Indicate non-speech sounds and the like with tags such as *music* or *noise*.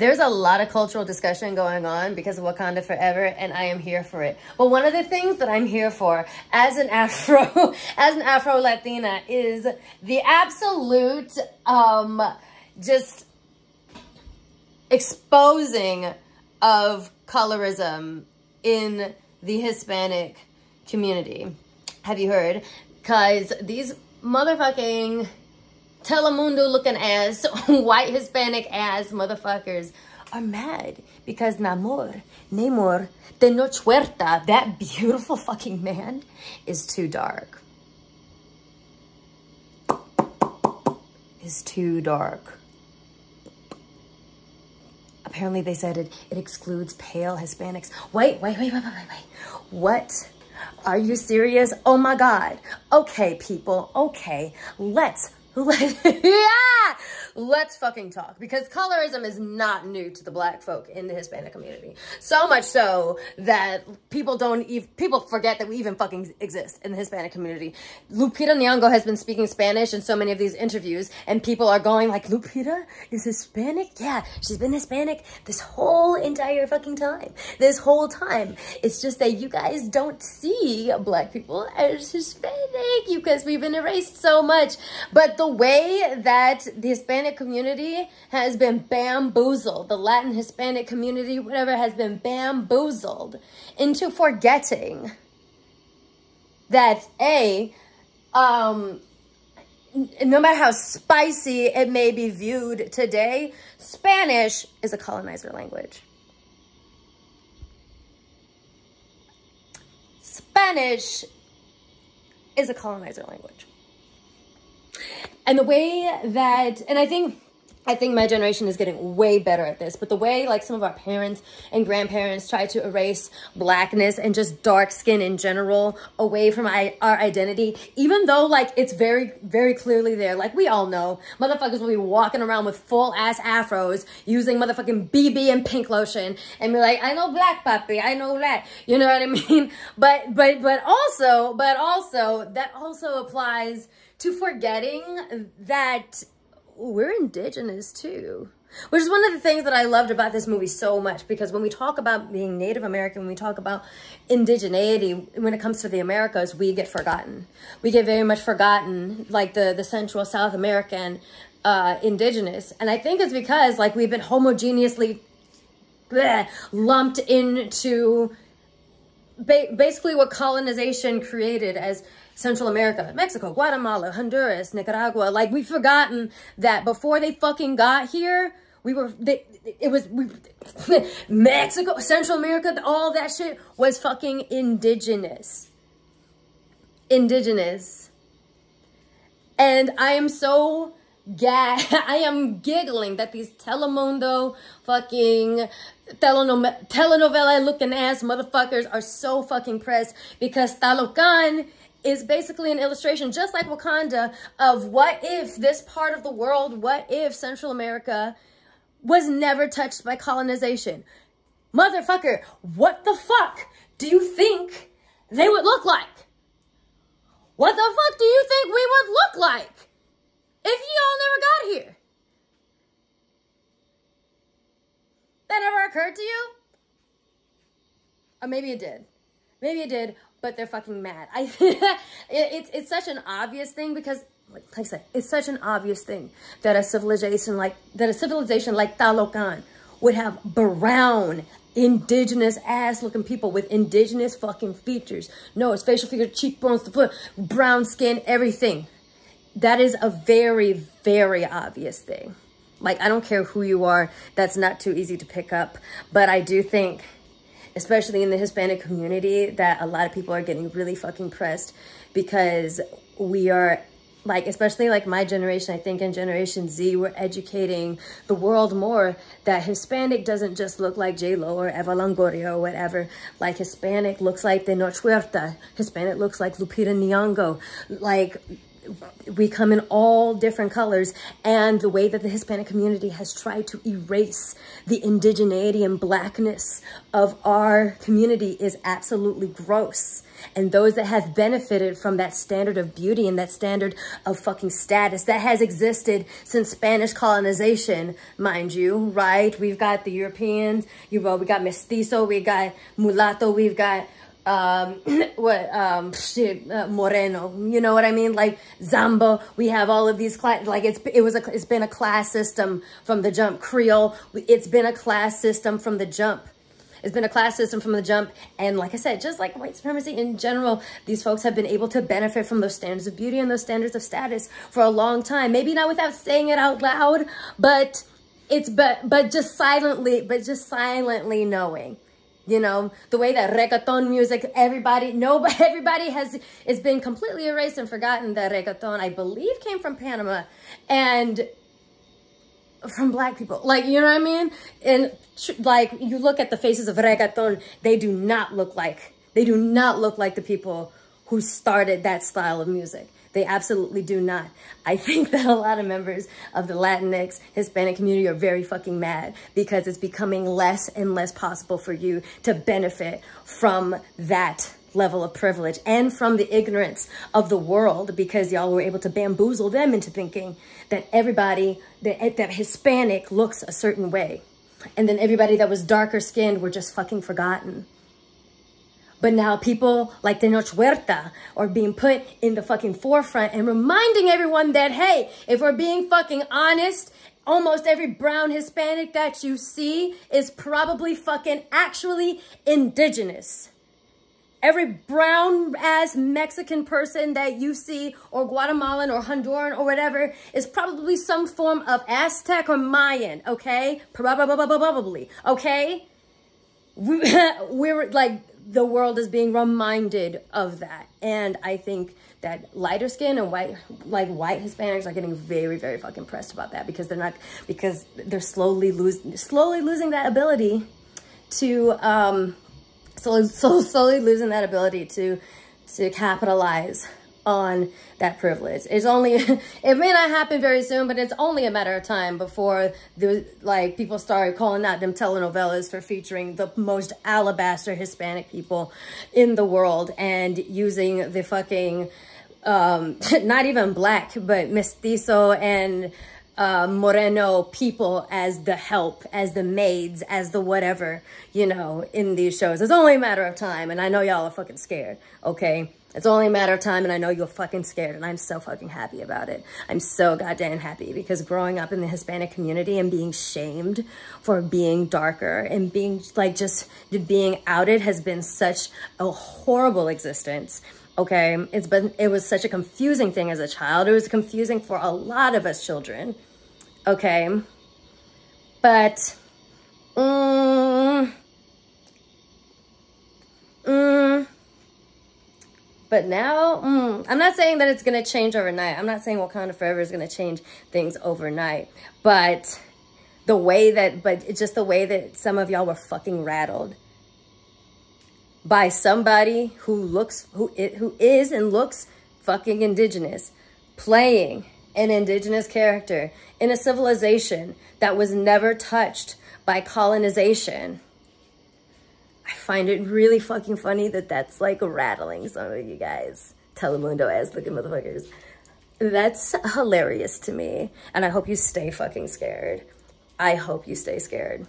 there's a lot of cultural discussion going on because of Wakanda Forever, and I am here for it. But one of the things that I'm here for as an Afro, *laughs* as an Afro Latina, is the absolute, um, just exposing of colorism in the Hispanic community. Have you heard? Because these motherfucking Telemundo looking ass, *laughs* white Hispanic ass motherfuckers are mad because Namor, Namor, Tenoch that *laughs* beautiful fucking man, is too dark. Is too dark. Apparently they said it, it excludes pale Hispanics. Wait, wait, wait, wait, wait, wait, wait. What? Are you serious? Oh my God. Okay, people. Okay, let's *laughs* yeah, let's fucking talk because colorism is not new to the black folk in the Hispanic community. So much so that people don't even, people forget that we even fucking exist in the Hispanic community. Lupita Nyong'o has been speaking Spanish in so many of these interviews and people are going like, Lupita is Hispanic? Yeah, she's been Hispanic this whole entire fucking time. This whole time. It's just that you guys don't see black people as Hispanic because we've been erased so much. But the way that the Hispanic community has been bamboozled, the Latin Hispanic community, whatever, has been bamboozled into forgetting that A, um, no matter how spicy it may be viewed today, Spanish is a colonizer language. Spanish is a colonizer language. And the way that, and I think, I think my generation is getting way better at this, but the way like some of our parents and grandparents try to erase blackness and just dark skin in general away from our identity, even though like it's very, very clearly there. Like we all know motherfuckers will be walking around with full ass afros using motherfucking BB and pink lotion and be like, I know black puppy, I know that. You know what I *laughs* mean? But, but, but also, but also that also applies to forgetting that we're indigenous too. Which is one of the things that I loved about this movie so much because when we talk about being Native American, when we talk about indigeneity, when it comes to the Americas, we get forgotten. We get very much forgotten, like the, the Central South American uh, indigenous. And I think it's because like we've been homogeneously bleh, lumped into ba basically what colonization created as Central America, Mexico, Guatemala, Honduras, Nicaragua. Like we've forgotten that before they fucking got here, we were, they, it was, we, *laughs* Mexico, Central America, all that shit was fucking indigenous. Indigenous. And I am so gag, *laughs* I am giggling that these Telemundo fucking telenovela looking ass motherfuckers are so fucking pressed because Talocan is basically an illustration, just like Wakanda, of what if this part of the world, what if Central America was never touched by colonization? Motherfucker, what the fuck do you think they would look like? What the fuck do you think we would look like if y'all never got here? That never occurred to you? Or maybe it did. Maybe it did, but they're fucking mad. *laughs* I it, it's it's such an obvious thing because like, I said, it's such an obvious thing that a civilization like that a civilization like Talocan would have brown indigenous ass looking people with indigenous fucking features. No, it's facial features, cheekbones, the foot, brown skin, everything. That is a very, very obvious thing. Like, I don't care who you are. That's not too easy to pick up. But I do think especially in the Hispanic community, that a lot of people are getting really fucking pressed because we are like especially like my generation i think in generation z we're educating the world more that hispanic doesn't just look like j-lo or eva longoria or whatever like hispanic looks like the Huerta. hispanic looks like lupita nyong'o like we come in all different colors and the way that the Hispanic community has tried to erase the indigeneity and blackness of our community is absolutely gross. And those that have benefited from that standard of beauty and that standard of fucking status that has existed since Spanish colonization, mind you, right? We've got the Europeans, you know, we got mestizo, we got mulatto, we've got um *clears throat* what um uh, moreno you know what i mean like zamba we have all of these class like it's it was a it's been a class system from the jump creole it's been a class system from the jump it's been a class system from the jump. And like I said, just like white supremacy in general, these folks have been able to benefit from those standards of beauty and those standards of status for a long time. Maybe not without saying it out loud, but it's but but just silently, but just silently knowing you know, the way that reggaeton music, everybody, nobody, *laughs* everybody has, it's been completely erased and forgotten that reggaeton, I believe, came from Panama and from black people. Like, you know what I mean? And like, you look at the faces of reggaeton, they do not look like, they do not look like the people who started that style of music. They absolutely do not. I think that a lot of members of the Latinx Hispanic community are very fucking mad because it's becoming less and less possible for you to benefit from that level of privilege and from the ignorance of the world because y'all were able to bamboozle them into thinking that everybody, that, that Hispanic looks a certain way. And then everybody that was darker skinned were just fucking forgotten. But now people like Tenoch Huerta are being put in the fucking forefront and reminding everyone that, hey, if we're being fucking honest, almost every brown Hispanic that you see is probably fucking actually indigenous. Every brown ass Mexican person that you see or Guatemalan or Honduran or whatever is probably some form of Aztec or Mayan, okay? Probably, okay? We, *laughs* we're like, the world is being reminded of that. And I think that lighter skin and white, like white Hispanics are getting very, very fucking pressed about that because they're not, because they're slowly losing, slowly losing that ability to, um, slowly, *laughs* slowly losing that ability to, to capitalize on that privilege. It's only, *laughs* it may not happen very soon, but it's only a matter of time before the, like, people start calling out them telenovelas for featuring the most alabaster Hispanic people in the world and using the fucking, um, *laughs* not even black, but mestizo and, uh, Moreno people as the help, as the maids, as the whatever, you know, in these shows. It's only a matter of time, and I know y'all are fucking scared, okay? It's only a matter of time and I know you're fucking scared and I'm so fucking happy about it. I'm so goddamn happy because growing up in the Hispanic community and being shamed for being darker and being like just being outed has been such a horrible existence. Okay, it's been, it was such a confusing thing as a child. It was confusing for a lot of us children. Okay, but, mm, mm, but now, mm, I'm not saying that it's going to change overnight. I'm not saying Wakanda Forever is going to change things overnight. But the way that, but it's just the way that some of y'all were fucking rattled by somebody who looks, who, it, who is and looks fucking indigenous, playing an indigenous character in a civilization that was never touched by colonization I find it really fucking funny that that's like rattling some of you guys. Telemundo ass looking motherfuckers. That's hilarious to me. And I hope you stay fucking scared. I hope you stay scared.